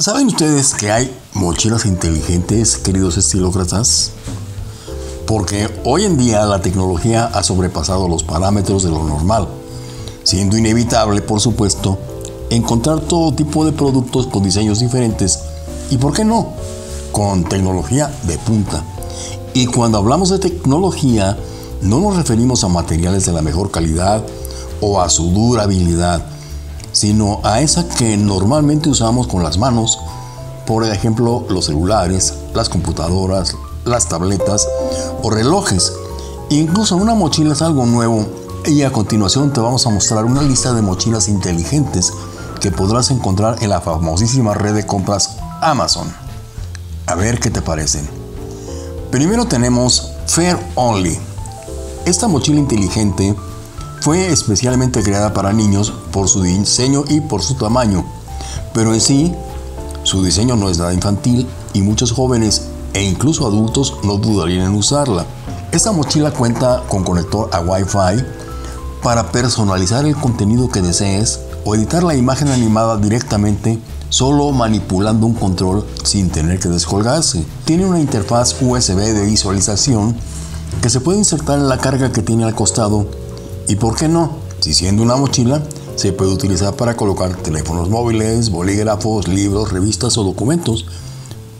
¿Saben ustedes que hay mochilas inteligentes, queridos estilócratas? Porque hoy en día la tecnología ha sobrepasado los parámetros de lo normal, siendo inevitable, por supuesto, encontrar todo tipo de productos con diseños diferentes y, ¿por qué no?, con tecnología de punta. Y cuando hablamos de tecnología, no nos referimos a materiales de la mejor calidad o a su durabilidad, sino a esa que normalmente usamos con las manos, por ejemplo los celulares, las computadoras, las tabletas o relojes. Incluso una mochila es algo nuevo y a continuación te vamos a mostrar una lista de mochilas inteligentes que podrás encontrar en la famosísima red de compras Amazon. A ver qué te parecen. Primero tenemos Fair Only. Esta mochila inteligente fue especialmente creada para niños por su diseño y por su tamaño, pero en sí su diseño no es nada infantil y muchos jóvenes e incluso adultos no dudarían en usarla. Esta mochila cuenta con conector a Wi-Fi para personalizar el contenido que desees o editar la imagen animada directamente solo manipulando un control sin tener que descolgarse. Tiene una interfaz USB de visualización que se puede insertar en la carga que tiene al costado y por qué no, si siendo una mochila, se puede utilizar para colocar teléfonos móviles, bolígrafos, libros, revistas o documentos.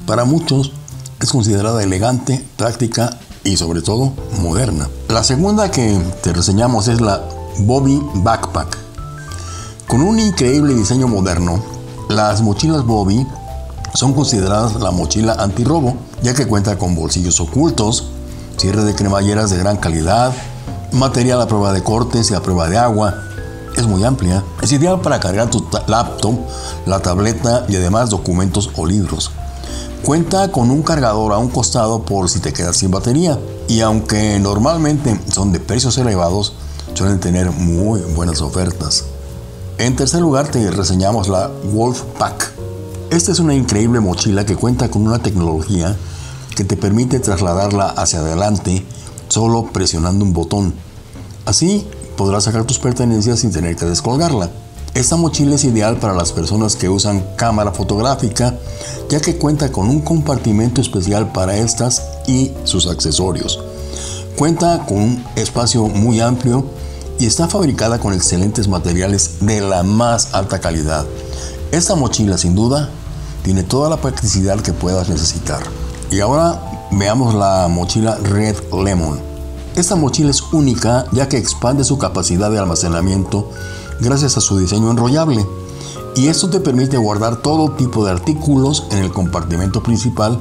Para muchos es considerada elegante, práctica y sobre todo moderna. La segunda que te reseñamos es la Bobby Backpack. Con un increíble diseño moderno, las mochilas Bobby son consideradas la mochila antirrobo, ya que cuenta con bolsillos ocultos, cierre de cremalleras de gran calidad, material a prueba de cortes y a prueba de agua. Es muy amplia. Es ideal para cargar tu laptop, la tableta y además documentos o libros. Cuenta con un cargador a un costado por si te quedas sin batería. Y aunque normalmente son de precios elevados, suelen tener muy buenas ofertas. En tercer lugar te reseñamos la Wolf Pack. Esta es una increíble mochila que cuenta con una tecnología que te permite trasladarla hacia adelante solo presionando un botón. Así podrás sacar tus pertenencias sin tener que descolgarla. Esta mochila es ideal para las personas que usan cámara fotográfica, ya que cuenta con un compartimento especial para estas y sus accesorios. Cuenta con un espacio muy amplio y está fabricada con excelentes materiales de la más alta calidad. Esta mochila sin duda tiene toda la practicidad que puedas necesitar. Y ahora Veamos la mochila Red Lemon. Esta mochila es única ya que expande su capacidad de almacenamiento gracias a su diseño enrollable y esto te permite guardar todo tipo de artículos en el compartimento principal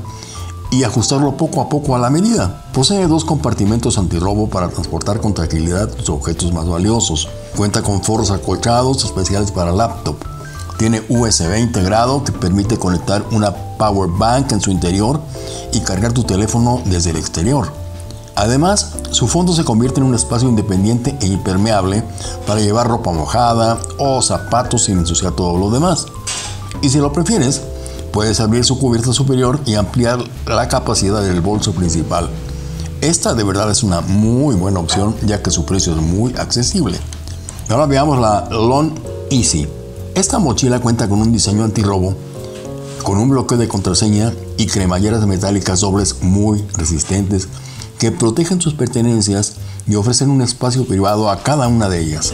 y ajustarlo poco a poco a la medida. Posee dos compartimentos antirrobo para transportar con tranquilidad tus objetos más valiosos. Cuenta con forros acolchados especiales para laptop. Tiene USB integrado que permite conectar una power bank en su interior y cargar tu teléfono desde el exterior. Además, su fondo se convierte en un espacio independiente e impermeable para llevar ropa mojada o zapatos sin ensuciar todo lo demás. Y si lo prefieres, puedes abrir su cubierta superior y ampliar la capacidad del bolso principal. Esta de verdad es una muy buena opción ya que su precio es muy accesible. Ahora veamos la Long Easy. Esta mochila cuenta con un diseño antirrobo, con un bloque de contraseña y cremalleras metálicas dobles muy resistentes que protegen sus pertenencias y ofrecen un espacio privado a cada una de ellas.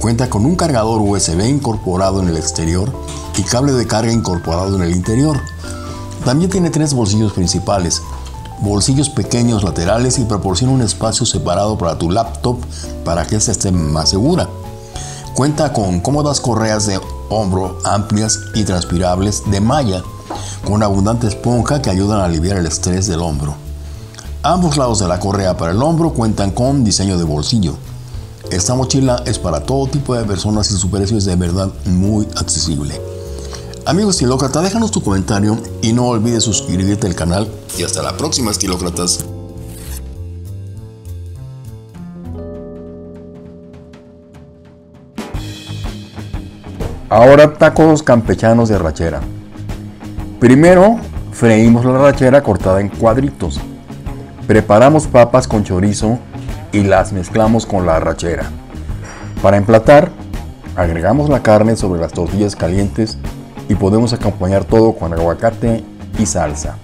Cuenta con un cargador USB incorporado en el exterior y cable de carga incorporado en el interior. También tiene tres bolsillos principales, bolsillos pequeños laterales y proporciona un espacio separado para tu laptop para que ésta esté más segura. Cuenta con cómodas correas de hombro amplias y transpirables de malla, con abundante esponja que ayudan a aliviar el estrés del hombro. Ambos lados de la correa para el hombro cuentan con diseño de bolsillo. Esta mochila es para todo tipo de personas y su precio es de verdad muy accesible. Amigos estilócratas, déjanos tu comentario y no olvides suscribirte al canal y hasta la próxima estilócratas. Ahora tacos campechanos de rachera. Primero freímos la rachera cortada en cuadritos. Preparamos papas con chorizo y las mezclamos con la rachera. Para emplatar, agregamos la carne sobre las tortillas calientes y podemos acompañar todo con aguacate y salsa.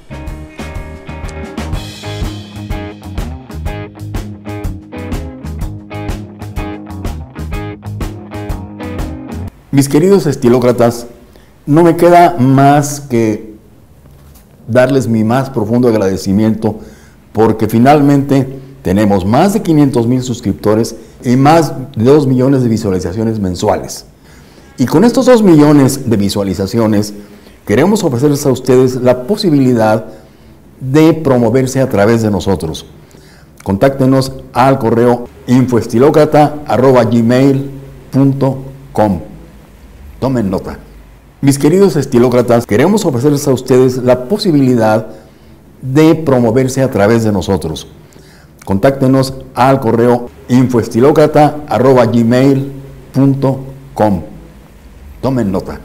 Mis queridos estilócratas, no me queda más que darles mi más profundo agradecimiento porque finalmente tenemos más de 500 mil suscriptores y más de 2 millones de visualizaciones mensuales. Y con estos 2 millones de visualizaciones queremos ofrecerles a ustedes la posibilidad de promoverse a través de nosotros. Contáctenos al correo infoestilocrata.gmail.com Tomen nota. Mis queridos estilócratas, queremos ofrecerles a ustedes la posibilidad de promoverse a través de nosotros. Contáctenos al correo infoestilocrata.gmail.com Tomen nota.